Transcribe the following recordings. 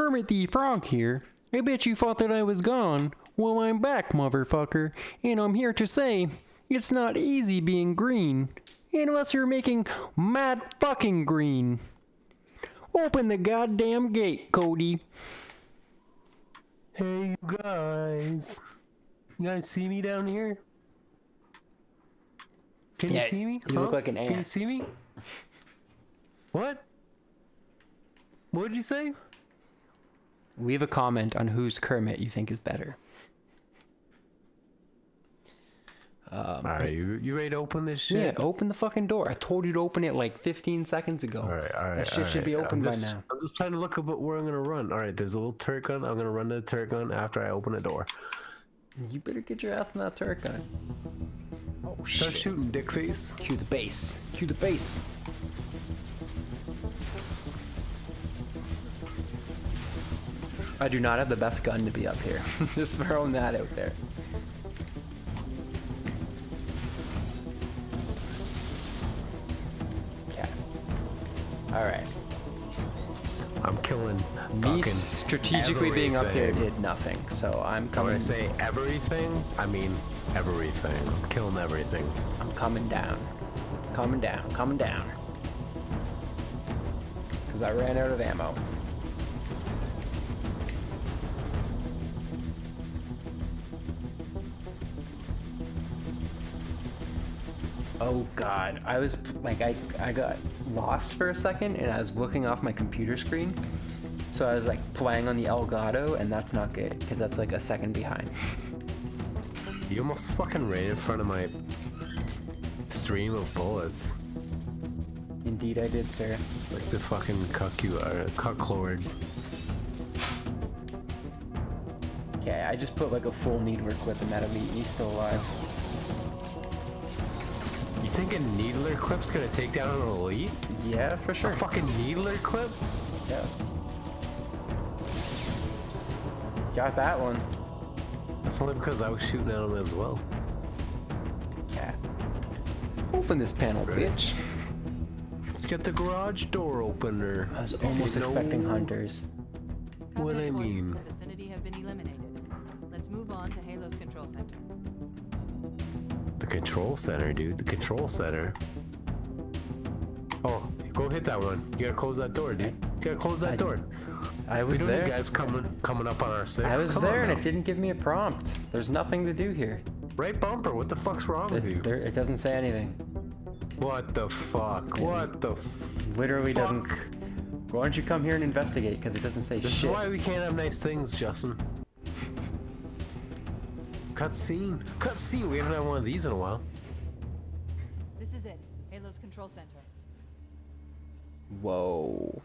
Kermit the Frog here. I bet you thought that I was gone. Well, I'm back, motherfucker. And I'm here to say, it's not easy being green. Unless you're making mad fucking green. Open the goddamn gate, Cody. Hey, you guys. You guys see me down here? Can Yeah, you see me? you look like an ass. Can you see me? What? What did you say? Leave a comment on whose Kermit you think is better. Um, Alright, you, you ready to open this shit? yeah, open the fucking door. I told you to open it like 15 seconds ago. Alright, alright. That shit should be open I'm by just, now. I'm just trying to look up where I'm gonna run. Alright, there's a little turret gun. I'm gonna run to the turret gun after I open the door. You better get your ass in that turret gun. Oh Start shit. shooting, dick face. Cue the bass. Cue the bass. I do not have the best gun to be up here. Just throwing that out there. Okay. Alright. I'm killing Me strategically being up here did nothing, so I'm When coming. I say everything, I mean everything. I'm killing everything. I'm coming down. Coming down, coming down. Because I ran out of ammo. Oh god, I was like I I got lost for a second and I was looking off my computer screen. So I was like playing on the Elgato and that's not good because that's like a second behind. You almost fucking ran in front of my stream of bullets. Indeed I did, sir. Like the fucking cuck you are, cuck lord. Okay, I just put like a full needler clip in that elite and he's still alive. You think a needler clip's gonna take down an elite? Yeah, for sure. A fucking needler clip? Yeah. Got that one. That's only because I was shooting at him as well. Yeah. Open this panel, bitch. Let's get the garage door opener. I was If you almost expecting know hunters. What Covenant I mean. in the vicinity have been eliminated. Let's move on to Halo's control center. Control center, dude. The control center. Oh, go hit that one. You gotta close that door, dude. You gotta close that I- door. I We was don't there. need guys coming coming up on our six. I was Come there and it didn't give me a prompt. There's nothing to do here. Right bumper. What the fuck's wrong with you? there, it doesn't say anything. What the fuck? What the Literally doesn't. Why don't you come here and investigate? Because it doesn't say This shit. is why we can't have nice things, Justin. Cutscene. Cutscene. We haven't had one of these in a while. This is it. Halo's control center. Whoa.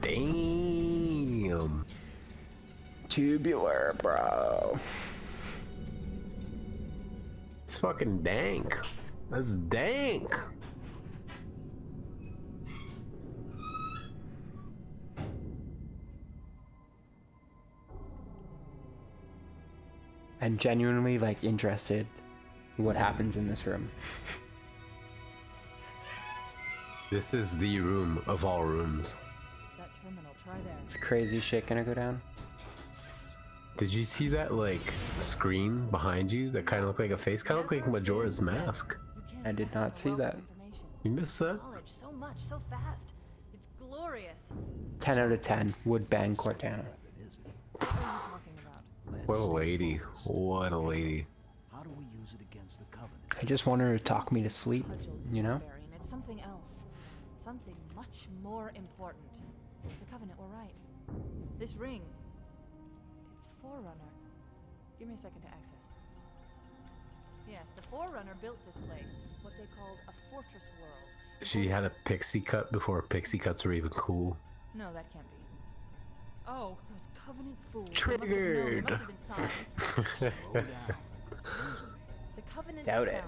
Damn. Tubular, bro. It's fucking dank. That's dank. I'm genuinely like interested in what happens in this room. This is the room of all rooms. That terminal, try there. It's crazy shit gonna go down? Did you see that like screen behind you that kind of looked like a face? Kind of looked like Majora's mask. I did not see that. information. You missed that? Knowledge so much, so fast. It's glorious. 10 out of 10 would bang Cortana. What are you talking about? What a lady. What a lady. How do we use it against the Covenant? I just want her to talk me to sleep, you know? It's something else. Something much more important. The Covenant were right. This ring. It's Forerunner. Give me a second to access. Yes, the Forerunner built this place, what they called a fortress world. She had a pixie cut before pixie cuts were even cool. No, that can't be. Oh, those Covenant fools. They Triggered. Must have, known. Must have been signs. Slow down. The Covenant Doubt it.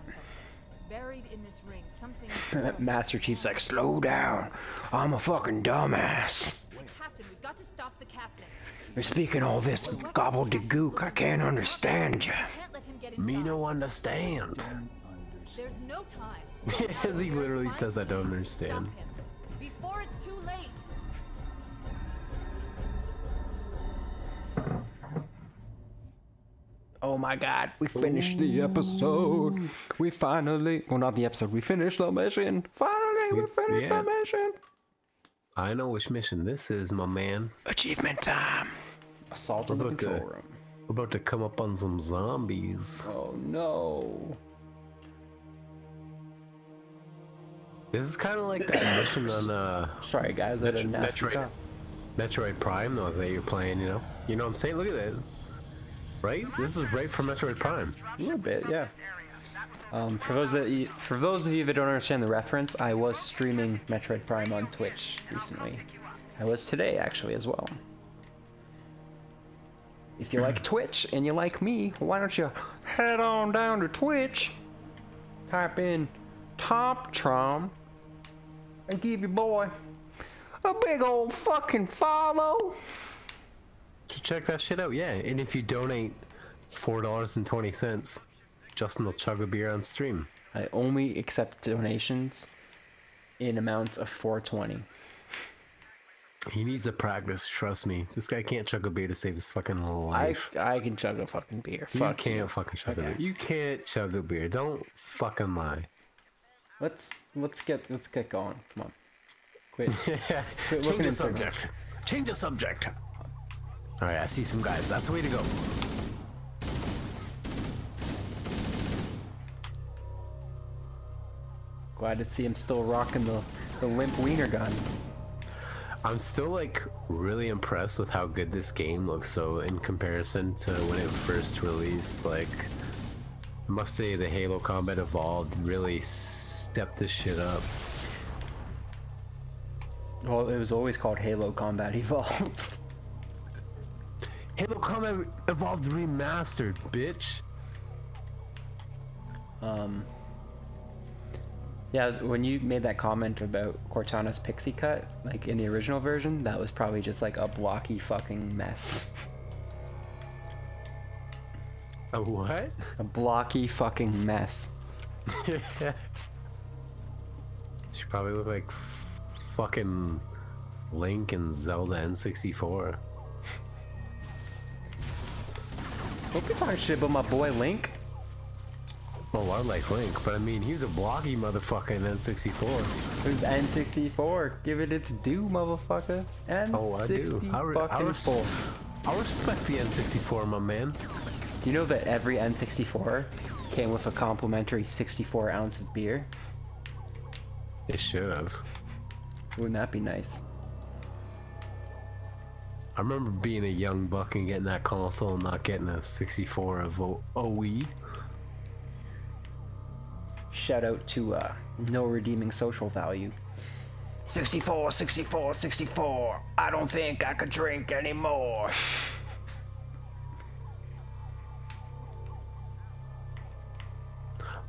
Buried in this ring, something. Master Chief's like, slow down. I'm a fucking dumbass. Captain, we've got to stop the captain. You're speaking all this gobbledygook. I can't understand you. Can't let him get inside. Me no understand. There's no time. As he literally says, I don't Stop understand. Oh my god, we finished the episode. We finally, well, not the episode, we finished the mission. Finally, we We- finished yeah. the mission. I know which mission this is, my man. Achievement time. Assault on the about control to- room. We're about to come up on some zombies. Oh no. This is kind of like that mission on uh, Sorry guys, I Metro- didn't ask Metroid, that. Metroid Prime, though, that you're playing, you know? You know what I'm saying? Look at that. Right? This is right from Metroid Prime. A little bit, yeah. Um, for those that you, for those of you that don't understand the reference, I was streaming Metroid Prime on Twitch recently. I was today actually as well. If you like Twitch and you like me, why don't you head on down to Twitch, type in Thomptron, and give your boy a big old fucking follow. So check that shit out, yeah. And if you donate $4.20, Justin will chug a beer on stream. I only accept donations in amounts of 420. He needs to practice, trust me. This guy can't chug a beer to save his fucking life. I can chug a fucking beer. you can't you. fucking chug Okay. a beer. You can't chug a beer. Don't fucking lie. Let's let's get let's get going. Come on. Quit. Quit Change the subject. Change the subject. All right, I see some guys. That's the way to go. Glad to see him still rocking the the limp wiener gun. I'm still like really impressed with how good this game looks. So in comparison to when it first released, like I must say the Halo Combat Evolved really stepped this shit up. Well, it was always called Halo Combat Evolved. Halo Combat Evolved Remastered, bitch. Um. Yeah, was- when you made that comment about Cortana's pixie cut, like in the original version, that was probably just like a blocky fucking mess. A what? A blocky fucking mess. She probably look like f- fucking Link and Zelda N64. Don't be talking shit about my boy Link. Oh, I like Link, but I mean, he's a blocky motherfucker in N64. Who's N64? Give it its due, motherfucker. N64. Oh, I do. I, re- I, res- four. I respect the N64, my man. Do you know that every N64 came with a complimentary 64 ounce of beer? It should have. Wouldn't that be nice? I remember being a young buck and getting that console and not getting a 64 of o-. OE. Shout out to uh, no redeeming social value. 64, 64, 64. I don't think I could drink anymore.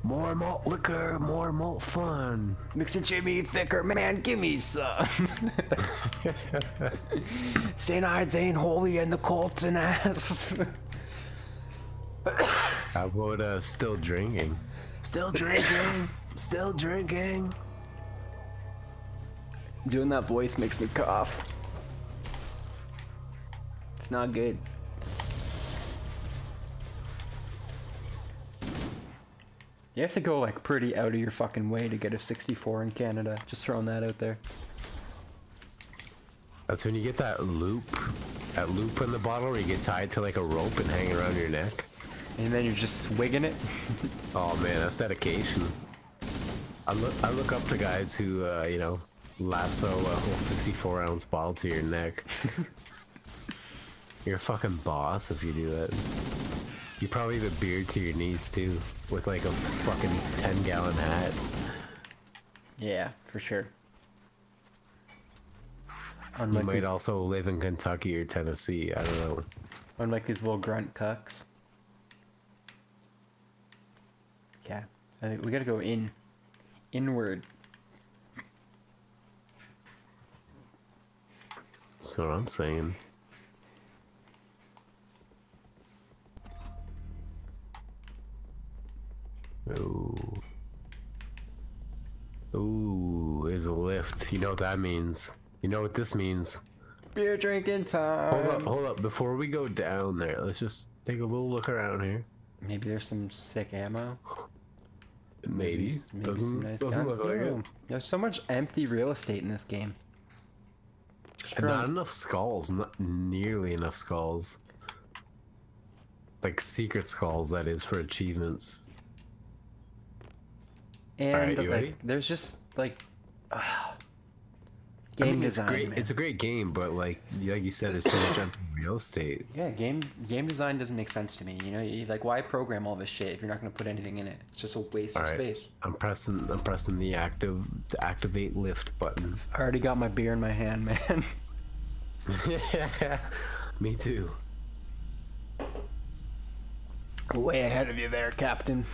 More malt liquor, more malt fun. Mix it Jimmy thicker, man, give me some. St. Ides ain't holy and the Colt's an ass. How about uh, still drinking? Still drinking. still drinking. Doing that voice makes me cough. It's not good. You have to go like pretty out of your fucking way to get a 64 in Canada. Just throwing that out there. That's when you get that loop, that loop in the bottle where you get tied to like a rope and hang around your neck. And then you're just swigging it. Oh man, that's dedication. I look, I look up to guys who, uh, you know, lasso a whole 64 ounce bottle to your neck. You're a fucking boss if you do that. You probably have a beard to your knees too, with like a fucking 10 gallon hat. Yeah, for sure. You might these, also live in Kentucky or Tennessee. I don't know. unlike these little grunt cucks. Yeah, I think we gotta go in, inward. That's what I'm saying. Ooh. Ooh, is a lift. You know what that means. You know what this means. beer drinking time. Hold up, hold up. Before we go down there, let's just take a little look around here. Maybe there's some sick ammo. Maybe. Maybe doesn't some nice doesn't guns. look like it. There's so much empty real estate in this game. And not enough skulls. Not nearly enough skulls. Like secret skulls, that is, for achievements. And Alright, you like, ready? there's just like I game mean, it's design. great. man. It's a great game, but like like you said, there's so much empty real estate. yeah, game game design doesn't make sense to me. You know, you, like why program all this shit if you're not gonna put anything in it? It's just a waste All of right, space. I'm pressing. I'm pressing the active to activate lift button. I already got my beer in my hand, man. Yeah, me too. Way ahead of you there, Captain.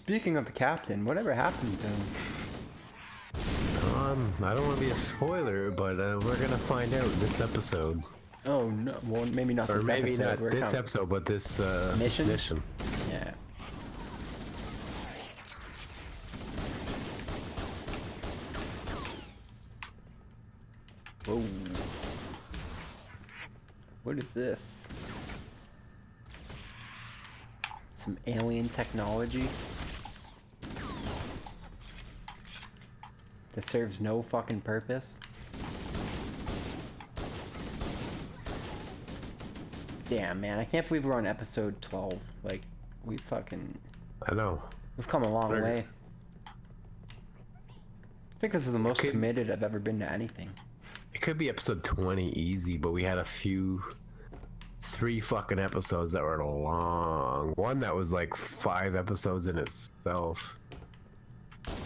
Speaking of the captain, whatever happened to him? Um, I don't want to be a spoiler, but uh, we're gonna find out this episode, Oh no, well maybe not or this maybe episode. not we're this episode, but this uh, Mission? Mission. Yeah. Whoa. What is this? Some alien technology? That serves no fucking purpose? Damn, man, I can't believe we're on episode 12. Like, we fucking. I know. We've come a long way. I think this is the most could- committed I've ever been to anything. It could be episode 20 easy, but we had a few, three fucking episodes that were long. One that was like five episodes in itself. Okay.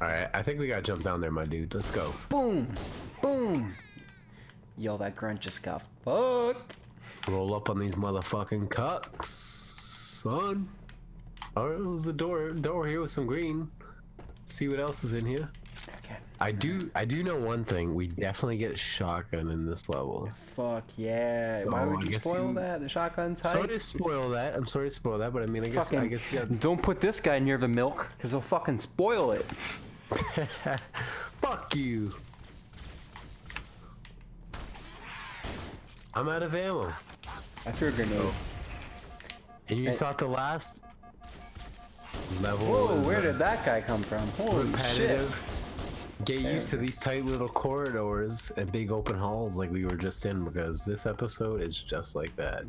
All right, I think we gotta jump down there, my dude. Let's go. Boom! Boom! Yo, that grunt just got fucked. Roll up on these motherfucking cucks, son. Oh, there's a door, door here with some green. See what else is in here. Okay. I do, I do know one thing. We definitely get shotgun in this level. Fuck yeah. So, Why would you spoil you- that? The shotgun's Sorry hype. to spoil that. I'm sorry to spoil that, but I mean, I guess, I guess you got. don't put this guy near the milk, because he'll fucking spoil it. Fuck you. I'm out of ammo. I threw a grenade. So- And you thought the last level Whoa, was where uh, did that guy come from? Holy shit. Get used to these tight little corridors and big open halls like we were just in because this episode is just like that.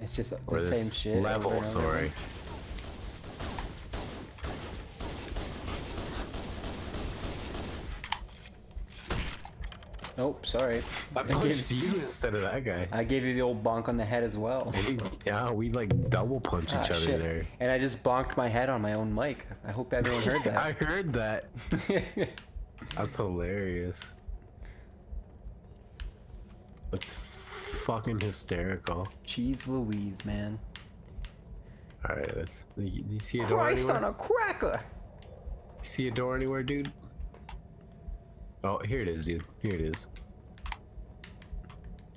It's just the Or same shit. level, sorry. Nope, sorry. I I gave, punched you instead of that guy. I gave you the old bonk on the head as well. Yeah, we like double punch Ah, each other shit. there. And I just bonked my head on my own mic. I hope everyone heard that. I heard that. That's hilarious. That's fucking hysterical. Cheese Louise, man. All right, let's. You, you see a door Christ anywhere? on a cracker! You see a door anywhere, dude? Oh, here it is, dude. Here it is.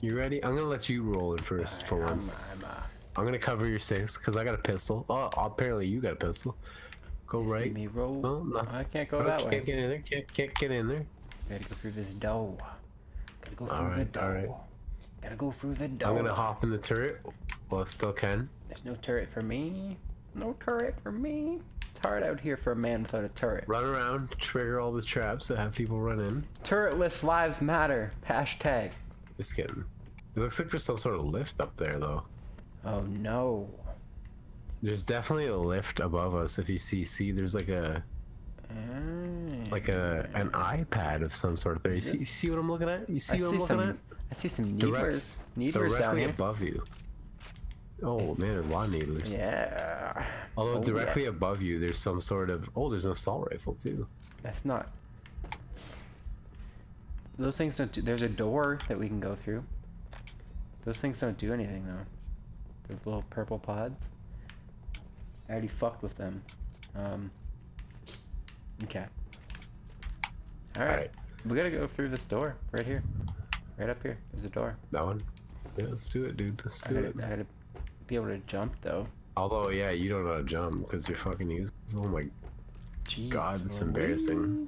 You ready? I'm gonna let you roll in first for once. I'm, uh, I'm gonna cover your six because I got a pistol. Oh, apparently you got a pistol. Go see right. me roll. Oh, no. I can't go Oh, that can't way. get in there. Can't, can't get in there. Gotta go through this door. Gotta go through Alright, the door. alright. Gotta go through the door. I'm gonna hop in the turret. Well, I still can. There's no turret for me. No turret for me. It's hard out here for a man without a turret. Run around, trigger all the traps that have people run in. Turretless lives matter. Hashtag. Just kidding. It looks like there's some sort of lift up there, though. Oh no. There's definitely a lift above us. If you see, see, there's like a Mm. like a an iPad of some sort there. You see, you see what I'm looking at? You see I what see I'm looking some. at? I see some Direct- needlers. Needlers down here. above you. Oh man, there's a lot of needlers. Yeah. Although Oh, directly yeah. above you, there's some sort of oh, there's an assault rifle too. That's not. Those things don't. Do, there's a door that we can go through. Those things don't do anything though. Those little purple pods. I already fucked with them. Um. Okay. All right. Alright. We gotta go through this door right here. Right up here. There's a door. That one. Yeah, let's do it, dude. Let's I do gotta, it. I gotta be able to jump though. Although, yeah, you don't know how to jump because you're fucking useless. Oh my Jeez God, that's embarrassing.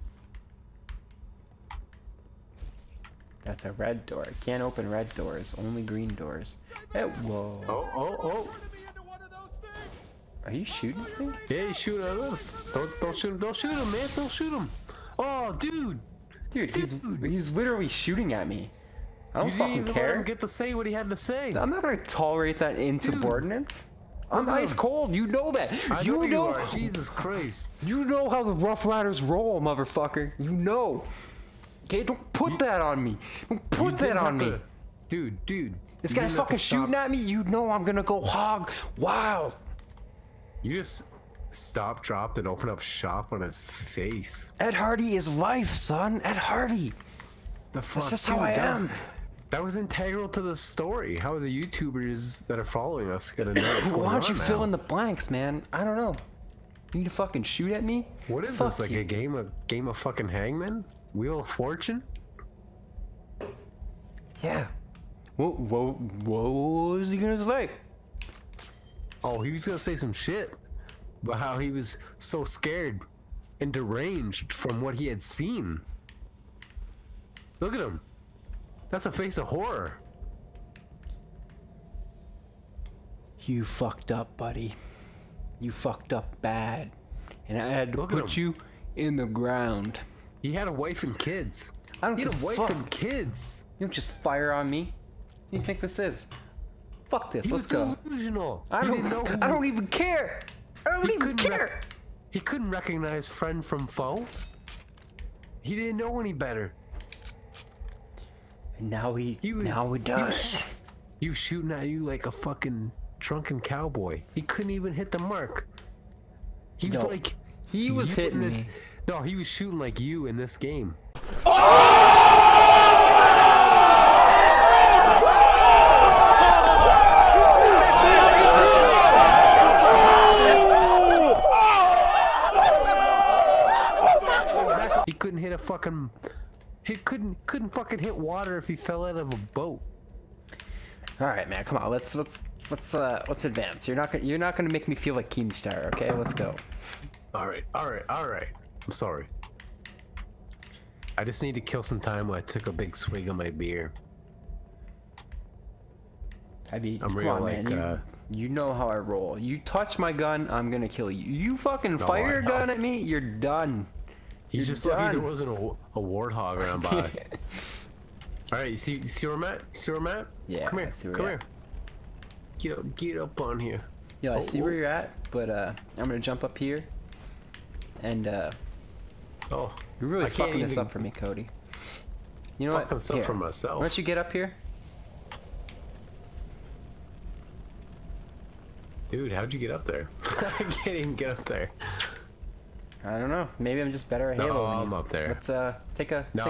That's a red door. Can't open red doors. Only green doors. Eh, whoa. Oh, oh, oh. Are you shooting me? Yeah, you shoot at us. Don't, don't shoot him. Don't shoot him, man. Don't shoot him. Oh, dude. Dude, Dude. he's literally shooting at me. I don't You fucking care. get to say what he had to say. I'm not gonna tolerate that insubordinance. I'm Look at ice cold. You know that. I you know, you. Jesus Christ. You know how the Rough Riders roll, motherfucker. You know. Okay, don't put that on me. Don't put that on me. to- Dude, dude. This guy's didn't have to fucking shooting at me. You know I'm gonna go hog. Wow. You just stop, dropped, and open up shop on his face. Ed Hardy is life, son. Ed Hardy. The fuck, That's just how dude, I that was- am. That was integral to the story. How are the YouTubers that are following us gonna know what's going Why don't on you fill in the blanks, man? I don't know. You need to fucking shoot at me? What is Fuck this? Like you. a game of game of fucking Hangman? Wheel of Fortune? Yeah. What, what, what was he gonna say? Oh, he was gonna say some shit about how he was so scared and deranged from what he had seen. Look at him. That's a face of horror. You fucked up, buddy. You fucked up bad. And I had to Look put you in the ground. He had a wife and kids. I don't he had a wife fuck. and kids. You don't just fire on me. What do you think this is? Fuck this. He Let's was go. delusional. I don't. know I don't even care. I don't He even care. he couldn't recognize friend from foe. He didn't know any better. And now he. He was- now he does. He was shooting at you like a fucking drunken cowboy. He couldn't even hit the mark. He was like he was you hitting this. No, he was shooting like you in this game. He couldn't hit a fucking. He couldn't couldn't fucking hit water if he fell out of a boat. All right, man. Come on. Let's let's let's uh let's advance. You're not gonna you're not gonna make me feel like Keemstar. Okay. Let's go. All right, all right, all right. I'm sorry. I just need to kill some time while I took a big swig of my beer. I mean, I'm come real, on, like, man. You, uh, you know how I roll. You touch my gun, I'm gonna kill you. You fucking No, fire I a know. gun at me, you're done. He's just lucky there wasn't a, a warthog around by. all right, you see, you see where I'm at? You see where I'm at? Yeah, Come here, come here. Get up, get up on here. Yeah, I Oh, see oh. where you're at, but uh, I'm gonna jump up here, and uh, Oh, you're really I fucking this up for me, Cody. You know what? Fucking this up for myself. Why don't you get up here? Dude, how'd you get up there? I can't even get up there. I don't know. Maybe I'm just better at No, Halo. I'm up there. Let's uh take a No,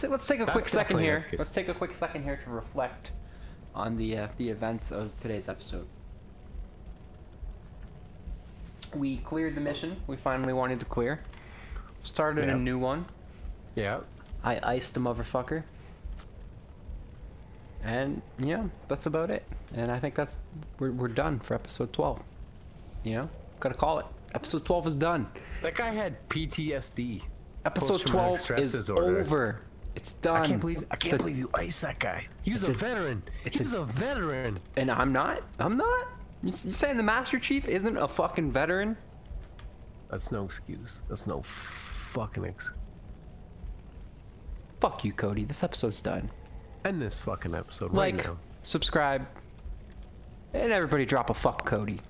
take a, let's take a quick second here. Let's take a quick second here to reflect on the uh, the events of today's episode. We cleared the mission. We finally wanted to clear. Started Yeah. a new one. Yeah. I iced the motherfucker. And yeah, that's about it. And I think that's we're we're done for episode 12. You know, gotta call it. Episode 12 is done. That guy had PTSD. Episode 12 is disorder. over. It's done. I can't believe I can't a- believe you iced that guy. He was a, a- veteran. He a- was a veteran. And I'm not. I'm not. You, saying the Master Chief isn't a fucking veteran? That's no excuse. That's no fucking excuse. Fuck you, Cody. This episode's done. End this fucking episode right Like, now. subscribe, and everybody drop a fuck Cody.